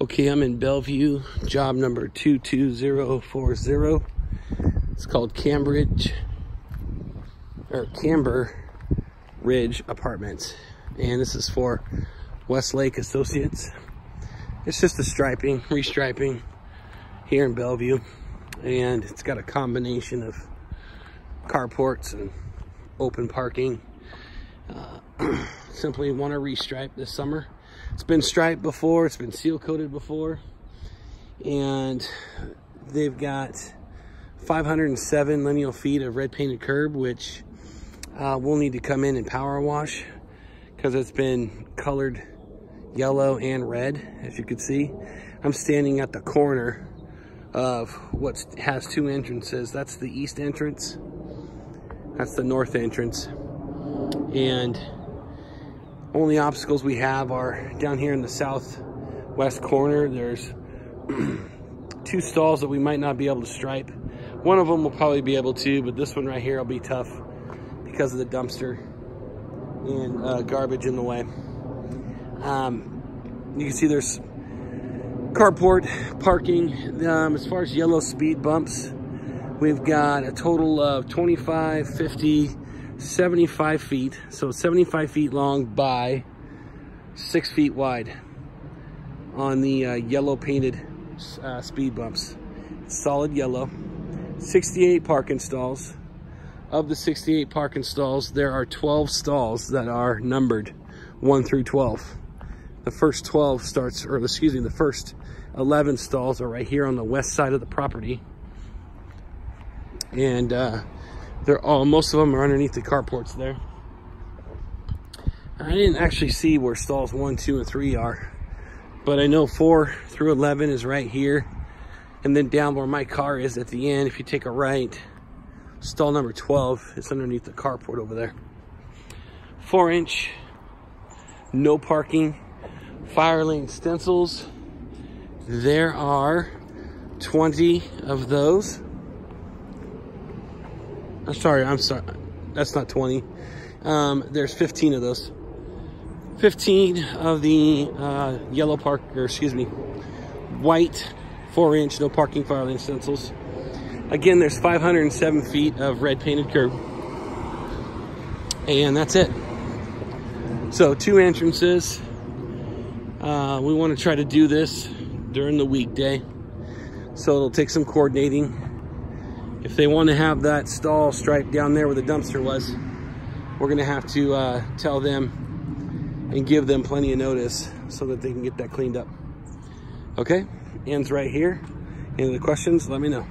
Okay, I'm in Bellevue, job number 22040. It's called Cambridge, or Kamber Ridge Apartments. And this is for Westlake Associates. It's just a striping, restriping here in Bellevue. And it's got a combination of carports and open parking. Uh, simply want to restripe this summer. It's been striped before, it's been seal coated before, and they've got 507 lineal feet of red painted curb, which uh, we'll need to come in and power wash because it's been colored yellow and red, as you can see. I'm standing at the corner of what has two entrances. That's the east entrance. That's the north entrance. And only obstacles we have are down here in the southwest corner. There's two stalls that we might not be able to stripe. One of them will probably be able to, but this one right here will be tough because of the dumpster and uh, garbage in the way. Um, you can see there's carport parking. Um, as far as yellow speed bumps, we've got a total of 25, 50, 75 feet. So 75 feet long by six feet wide on the uh, yellow painted uh, speed bumps. Solid yellow. 68 parking stalls. Of the 68 parking stalls, there are 12 stalls that are numbered 1 through 12. The first 12 starts, or excuse me, the first 11 stalls are right here on the west side of the property. And uh, they're all, most of them are underneath the carports there. I didn't actually see where stalls one, two, and three are, but I know four through 11 is right here. And then down where my car is at the end, if you take a right, stall number 12 is underneath the carport over there. Four inch, no parking, fire lane stencils. There are 20 of those. I'm sorry, I'm sorry. That's not 20. Um, there's 15 of those. 15 of the uh, yellow park, or excuse me, white four inch no parking fire lane stencils. Again, there's 507 feet of red painted curb. And that's it. So two entrances. Uh, we want to try to do this during the weekday. So it'll take some coordinating if they want to have that stall stripe down there where the dumpster was, we're going to have to uh, tell them and give them plenty of notice so that they can get that cleaned up. Okay, ends right here. Any other questions, let me know.